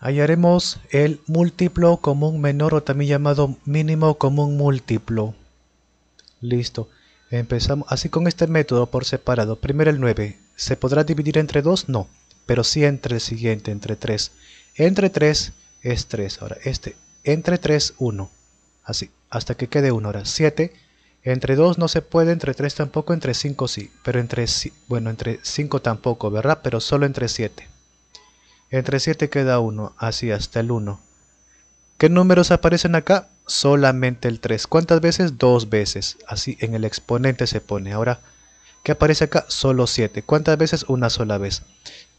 hallaremos el múltiplo común menor o también llamado mínimo común múltiplo. Listo. Empezamos así con este método por separado. Primero el 9. ¿Se podrá dividir entre 2? No. Pero sí entre el siguiente, entre 3. Entre 3 es 3. Ahora este. Entre 3, 1. Así. Hasta que quede 1. Ahora 7. Entre 2 no se puede, entre 3 tampoco, entre 5 sí. Pero entre, bueno, entre 5 tampoco, ¿verdad? Pero solo entre 7. Entre 7 queda 1. Así hasta el 1. ¿Qué números aparecen acá? Solamente el 3. ¿Cuántas veces? Dos veces. Así en el exponente se pone. Ahora, ¿qué aparece acá? Solo 7. ¿Cuántas veces? Una sola vez.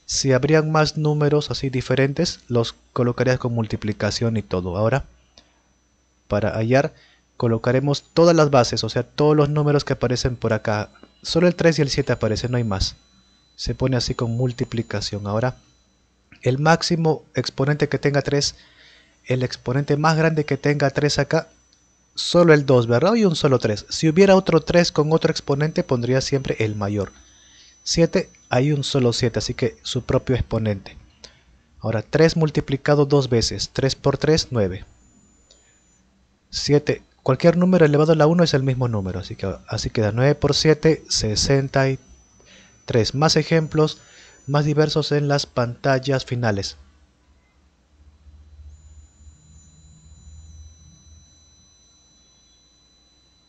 Si habrían más números así diferentes, los colocarías con multiplicación y todo. Ahora, para hallar, colocaremos todas las bases, o sea, todos los números que aparecen por acá. Solo el 3 y el 7 aparecen, no hay más. Se pone así con multiplicación. Ahora, el máximo exponente que tenga 3 el exponente más grande que tenga 3 acá, solo el 2, ¿verdad? Y un solo 3. Si hubiera otro 3 con otro exponente, pondría siempre el mayor. 7, hay un solo 7, así que su propio exponente. Ahora, 3 multiplicado dos veces. 3 por 3, 9. 7, cualquier número elevado a la 1 es el mismo número, así que así queda 9 por 7, 63. Más ejemplos, más diversos en las pantallas finales.